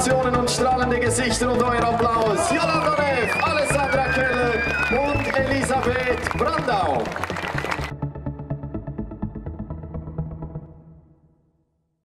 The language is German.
Emotionen und strahlende Gesichter und euer Applaus. Yalala!